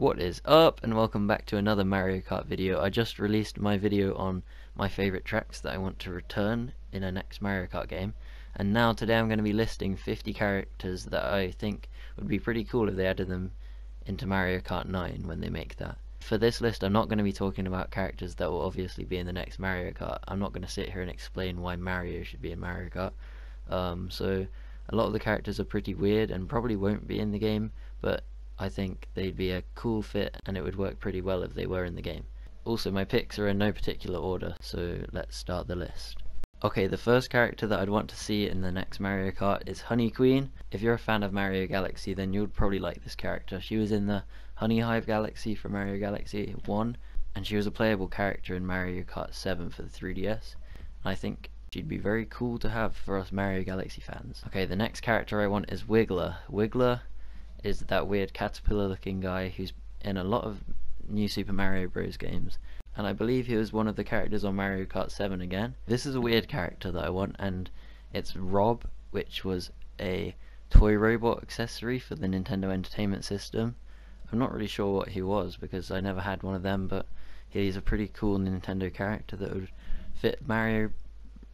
What is up and welcome back to another Mario Kart video. I just released my video on my favourite tracks that I want to return in a next Mario Kart game and now today I'm going to be listing 50 characters that I think would be pretty cool if they added them into Mario Kart 9 when they make that. For this list I'm not going to be talking about characters that will obviously be in the next Mario Kart. I'm not going to sit here and explain why Mario should be in Mario Kart. Um, so a lot of the characters are pretty weird and probably won't be in the game but I think they'd be a cool fit and it would work pretty well if they were in the game. Also my picks are in no particular order, so let's start the list. Okay, the first character that I'd want to see in the next Mario Kart is Honey Queen. If you're a fan of Mario Galaxy then you'd probably like this character. She was in the Honey Hive Galaxy for Mario Galaxy 1 and she was a playable character in Mario Kart 7 for the 3DS. And I think she'd be very cool to have for us Mario Galaxy fans. Okay, the next character I want is Wiggler. Wiggler is that weird caterpillar looking guy who's in a lot of new Super Mario Bros. games. And I believe he was one of the characters on Mario Kart 7 again. This is a weird character that I want, and it's Rob, which was a toy robot accessory for the Nintendo Entertainment System. I'm not really sure what he was because I never had one of them, but he's a pretty cool Nintendo character that would fit Mario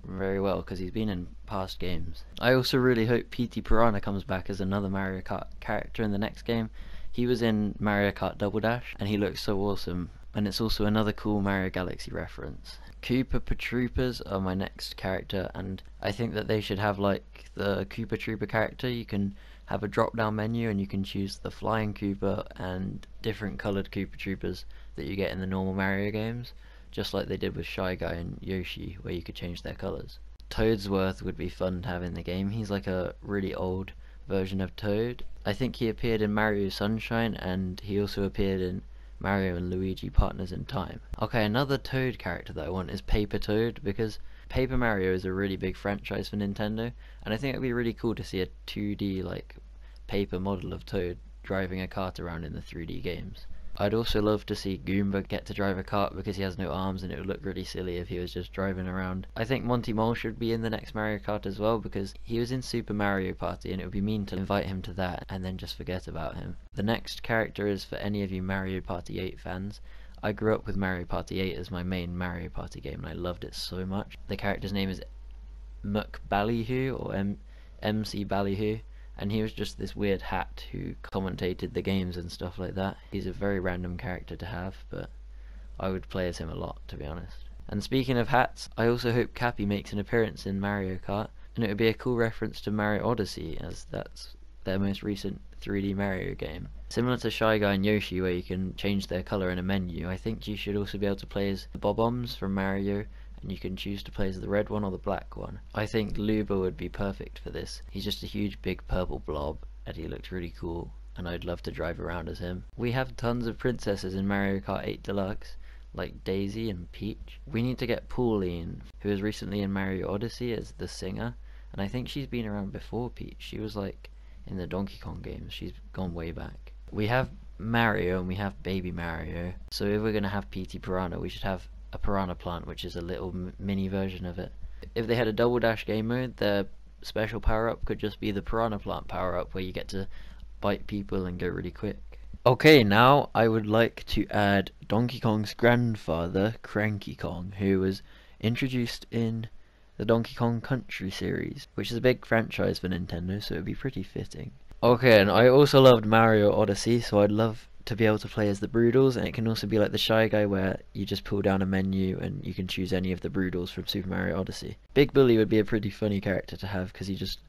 very well because he's been in past games. I also really hope Petey Piranha comes back as another Mario Kart character in the next game. He was in Mario Kart Double Dash and he looks so awesome and it's also another cool Mario Galaxy reference. Koopa Paratroopers are my next character and I think that they should have like the Koopa Trooper character. You can have a drop down menu and you can choose the Flying Koopa and different coloured Koopa Troopers that you get in the normal Mario games just like they did with Shy Guy and Yoshi, where you could change their colours. Toadsworth would be fun to have in the game. He's like a really old version of Toad. I think he appeared in Mario Sunshine, and he also appeared in Mario and Luigi Partners in Time. Okay, another Toad character that I want is Paper Toad, because Paper Mario is a really big franchise for Nintendo, and I think it would be really cool to see a 2D, like, paper model of Toad driving a cart around in the 3D games. I'd also love to see Goomba get to drive a cart because he has no arms and it would look really silly if he was just driving around. I think Monty Mole should be in the next Mario Kart as well because he was in Super Mario Party and it would be mean to invite him to that and then just forget about him. The next character is for any of you Mario Party 8 fans. I grew up with Mario Party 8 as my main Mario Party game and I loved it so much. The character's name is Muck Ballyhoo or M MC Ballyhoo and he was just this weird hat who commentated the games and stuff like that. He's a very random character to have, but I would play as him a lot, to be honest. And speaking of hats, I also hope Cappy makes an appearance in Mario Kart, and it would be a cool reference to Mario Odyssey, as that's their most recent 3D Mario game. Similar to Shy Guy and Yoshi, where you can change their colour in a menu, I think you should also be able to play as the Bob-ombs from Mario, and you can choose to play as the red one or the black one. I think Lubba would be perfect for this. He's just a huge big purple blob and he looks really cool and I'd love to drive around as him. We have tons of princesses in Mario Kart 8 Deluxe like Daisy and Peach. We need to get Pauline, who is recently in Mario Odyssey as the singer, and I think she's been around before Peach. She was like in the Donkey Kong games. She's gone way back. We have Mario and we have Baby Mario. So if we're to have Petey Piranha, we should have a piranha plant, which is a little mini version of it. If they had a double dash game mode, their special power up could just be the piranha plant power up, where you get to bite people and go really quick. Okay, now I would like to add Donkey Kong's grandfather, Cranky Kong, who was introduced in the Donkey Kong Country series, which is a big franchise for Nintendo, so it would be pretty fitting. Okay, and I also loved Mario Odyssey, so I'd love to be able to play as the Broodals, and it can also be like the Shy Guy where you just pull down a menu and you can choose any of the Broodals from Super Mario Odyssey. Big Bully would be a pretty funny character to have because he just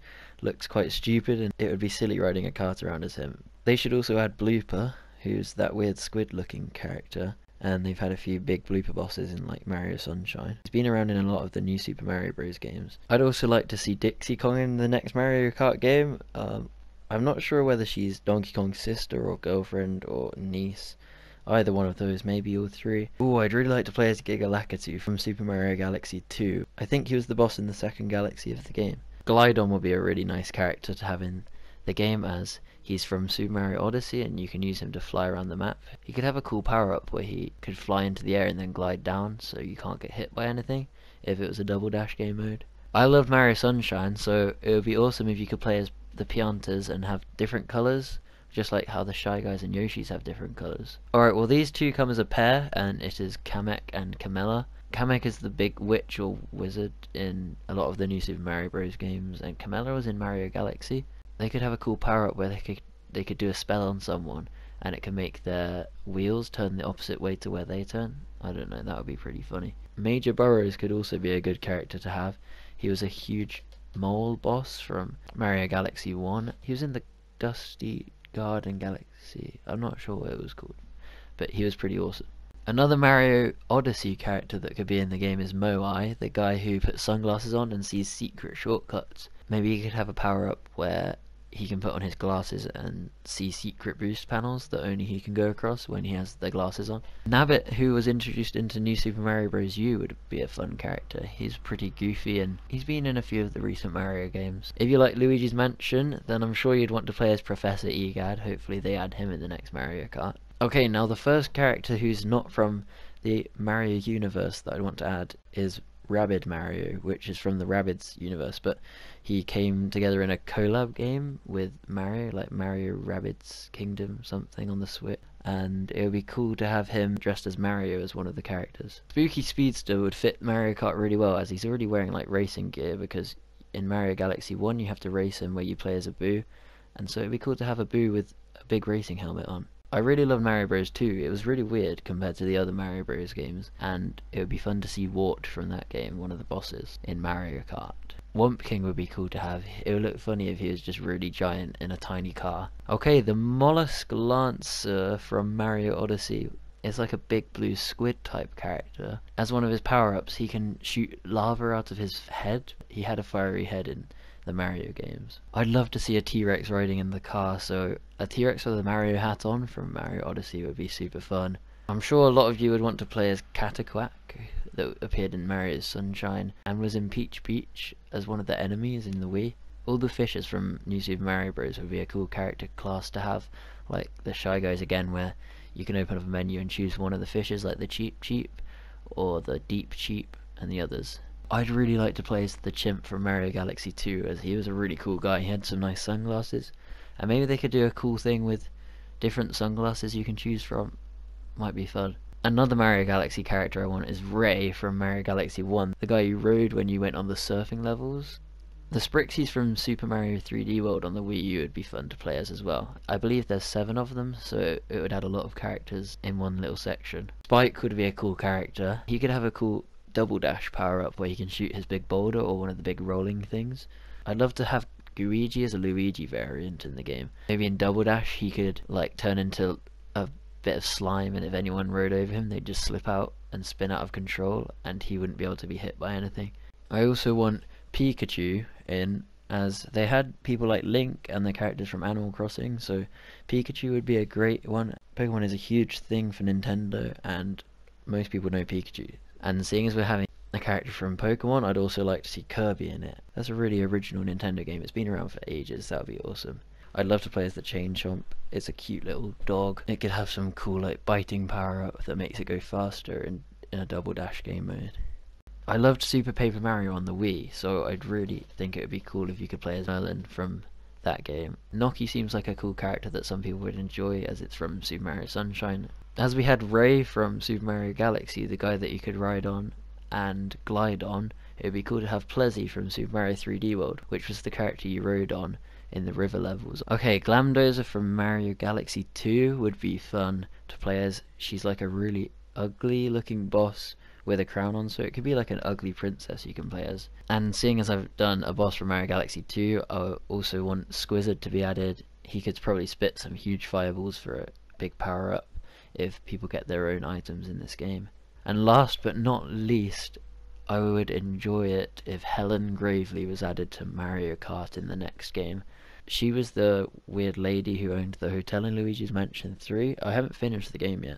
looks quite stupid and it would be silly riding a cart around as him. They should also add Blooper, who's that weird squid looking character, and they've had a few big blooper bosses in like Mario Sunshine. He's been around in a lot of the new Super Mario Bros. games. I'd also like to see Dixie Kong in the next Mario Kart game. Um, I'm not sure whether she's Donkey Kong's sister or girlfriend or niece. Either one of those, maybe all three. Oh, I'd really like to play as Giga Lakitu from Super Mario Galaxy 2. I think he was the boss in the second galaxy of the game. Glydon would be a really nice character to have in the game as he's from Super Mario Odyssey and you can use him to fly around the map. He could have a cool power up where he could fly into the air and then glide down so you can't get hit by anything if it was a double dash game mode. I love Mario Sunshine so it would be awesome if you could play as the Piantas and have different colours, just like how the Shy Guys and Yoshis have different colours. Alright, well these two come as a pair, and it is Kamek and Kamella. Kamek is the big witch or wizard in a lot of the new Super Mario Bros. games, and Kamella was in Mario Galaxy. They could have a cool power up where they could they could do a spell on someone, and it can make their wheels turn the opposite way to where they turn. I don't know, that would be pretty funny. Major Burrows could also be a good character to have. He was a huge mole boss from Mario Galaxy 1. He was in the Gusty Garden Galaxy. I'm not sure what it was called, but he was pretty awesome. Another Mario Odyssey character that could be in the game is Moe-Eye, the guy who puts sunglasses on and sees secret shortcuts. Maybe he could have a power up where he can put on his glasses and see secret boost panels that only he can go across when he has the glasses on. Nabbit, who was introduced into New Super Mario Bros. U, would be a fun character. He's pretty goofy and he's been in a few of the recent Mario games. If you like Luigi's Mansion, then I'm sure you'd want to play as Professor Egad. Hopefully they add him in the next Mario Kart. Okay, now the first character who's not from the Mario universe that I want to add is Rabbid Mario, which is from the Rabbids universe, but he came together in a collab game with Mario, like Mario Rabbids Kingdom something on the Switch, and it would be cool to have him dressed as Mario as one of the characters. Spooky Speedster would fit Mario Kart really well as he's already wearing like racing gear because in Mario Galaxy 1 you have to race him where you play as a Boo, and so it'd be cool to have a Boo with a big racing helmet on. I really love Mario Bros 2. It was really weird compared to the other Mario Bros games, and it would be fun to see Wart from that game, one of the bosses, in Mario Kart. Whomp King would be cool to have. It would look funny if he was just really giant in a tiny car. Okay, the Mollusk Lancer from Mario Odyssey is like a big blue squid type character. As one of his power-ups, he can shoot lava out of his head. He had a fiery head in the Mario games. I'd love to see a T-Rex riding in the car, so a T-Rex with a Mario hat on from Mario Odyssey would be super fun. I'm sure a lot of you would want to play as Cataquack, that appeared in Mario's Sunshine, and was in Peach Beach as one of the enemies in the Wii. All the fishes from New Super Mario Bros. would be a cool character class to have, like the Shy Guys again, where you can open up a menu and choose one of the fishes, like the Cheep Cheep, or the Deep Cheep, and the others. I'd really like to play as the chimp from Mario Galaxy 2 as he was a really cool guy. He had some nice sunglasses. And maybe they could do a cool thing with different sunglasses you can choose from. Might be fun. Another Mario Galaxy character I want is Ray from Mario Galaxy 1. The guy you rode when you went on the surfing levels. The Sprixies from Super Mario 3D World on the Wii U would be fun to play as as well. I believe there's seven of them, so it would add a lot of characters in one little section. Spike could be a cool character. He could have a cool double dash power up where he can shoot his big boulder or one of the big rolling things. I'd love to have Gooigi as a Luigi variant in the game. Maybe in double dash he could like turn into a bit of slime and if anyone rode over him they'd just slip out and spin out of control and he wouldn't be able to be hit by anything. I also want Pikachu in as they had people like Link and the characters from Animal Crossing, so Pikachu would be a great one. Pokemon is a huge thing for Nintendo and most people know Pikachu. And seeing as we're having a character from Pokemon, I'd also like to see Kirby in it. That's a really original Nintendo game. It's been around for ages. That would be awesome. I'd love to play as the Chain Chomp. It's a cute little dog. It could have some cool like biting power up that makes it go faster in, in a double dash game mode. I loved Super Paper Mario on the Wii, so I'd really think it would be cool if you could play as Merlon from that game. Noki seems like a cool character that some people would enjoy as it's from Super Mario Sunshine as we had Ray from Super Mario Galaxy, the guy that you could ride on and glide on, it would be cool to have Plessie from Super Mario 3D World, which was the character you rode on in the river levels. Okay, Glamdozer from Mario Galaxy 2 would be fun to play as. She's like a really ugly looking boss with a crown on, so it could be like an ugly princess you can play as. And seeing as I've done a boss from Mario Galaxy 2, I also want Squizzard to be added. He could probably spit some huge fireballs for a big power up if people get their own items in this game. And last but not least, I would enjoy it if Hellen Gravely was added to Mario Kart in the next game. She was the weird lady who owned the hotel in Luigi's Mansion 3. I haven't finished the game yet,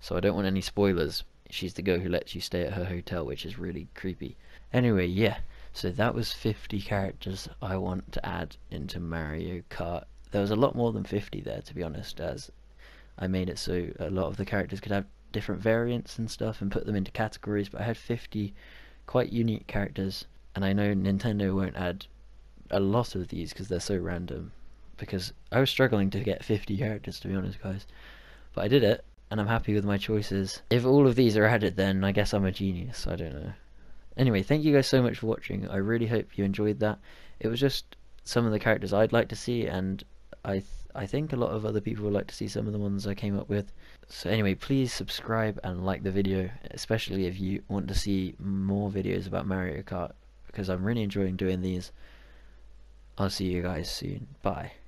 so I don't want any spoilers. She's the girl who lets you stay at her hotel, which is really creepy. Anyway, yeah, so that was 50 characters I want to add into Mario Kart. There was a lot more than 50 there, to be honest, as I made it so a lot of the characters could have different variants and stuff and put them into categories, but I had 50 quite unique characters, and I know Nintendo won't add a lot of these because they're so random, because I was struggling to get 50 characters to be honest guys. But I did it and I'm happy with my choices. If all of these are added then I guess I'm a genius. I don't know. Anyway thank you guys so much for watching. I really hope you enjoyed that. It was just some of the characters I'd like to see and I th I think a lot of other people would like to see some of the ones I came up with. So anyway please subscribe and like the video especially if you want to see more videos about Mario Kart because I'm really enjoying doing these. I'll see you guys soon. Bye